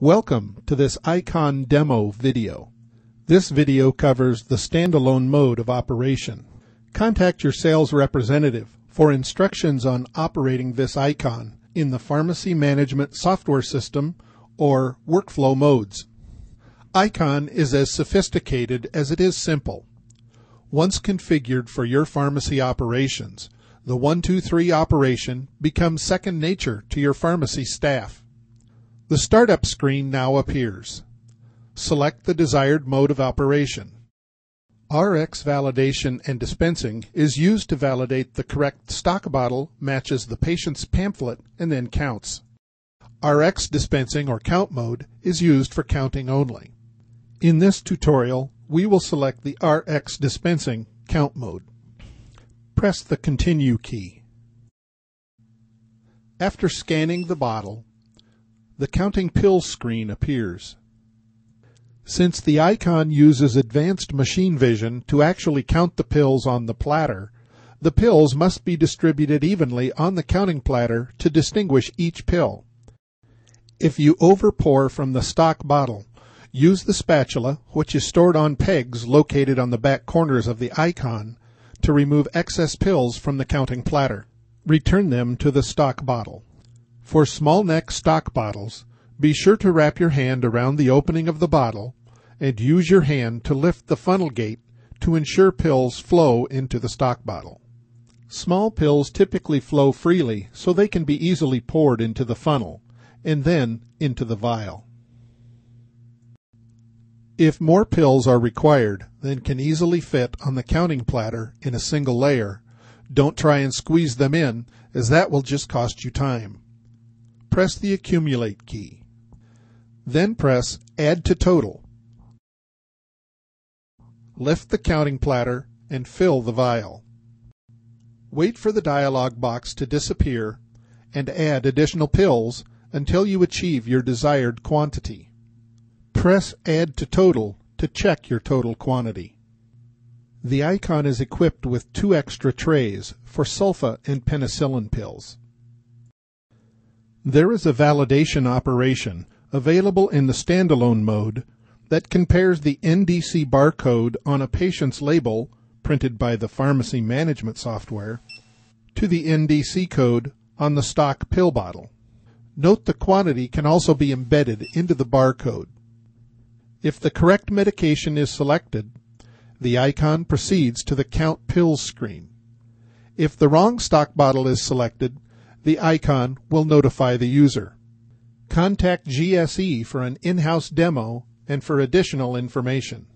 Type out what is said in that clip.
Welcome to this Eyecon demo video. This video covers the standalone mode of operation. Contact your sales representative for instructions on operating this Eyecon in the pharmacy management software system or workflow modes. Eyecon is as sophisticated as it is simple. Once configured for your pharmacy operations, the 123 operation becomes second nature to your pharmacy staff. The startup screen now appears. Select the desired mode of operation. RX validation and dispensing is used to validate the correct stock bottle matches the patient's pamphlet and then counts. RX dispensing or count mode is used for counting only. In this tutorial, we will select the RX dispensing count mode. Press the Continue key. After scanning the bottle, the counting pills screen appears. Since the Eyecon uses advanced machine vision to actually count the pills on the platter, the pills must be distributed evenly on the counting platter to distinguish each pill. If you overpour from the stock bottle, use the spatula, which is stored on pegs located on the back corners of the Eyecon, to remove excess pills from the counting platter. Return them to the stock bottle. For small neck stock bottles, be sure to wrap your hand around the opening of the bottle and use your hand to lift the funnel gate to ensure pills flow into the stock bottle. Small pills typically flow freely so they can be easily poured into the funnel and then into the vial. If more pills are required than can easily fit on the counting platter in a single layer, don't try and squeeze them in as that will just cost you time press the Accumulate key. Then press Add to Total. Lift the counting platter and fill the vial. Wait for the dialog box to disappear and add additional pills until you achieve your desired quantity. Press Add to Total to check your total quantity. The Eyecon is equipped with two extra trays for sulfa and penicillin pills. There is a validation operation available in the standalone mode that compares the NDC barcode on a patient's label printed by the pharmacy management software to the NDC code on the stock pill bottle. Note the quantity can also be embedded into the barcode. If the correct medication is selected, the Eyecon proceeds to the Count Pills screen. If the wrong stock bottle is selected, the Eyecon will notify the user. Contact GSE for an in-house demo and for additional information.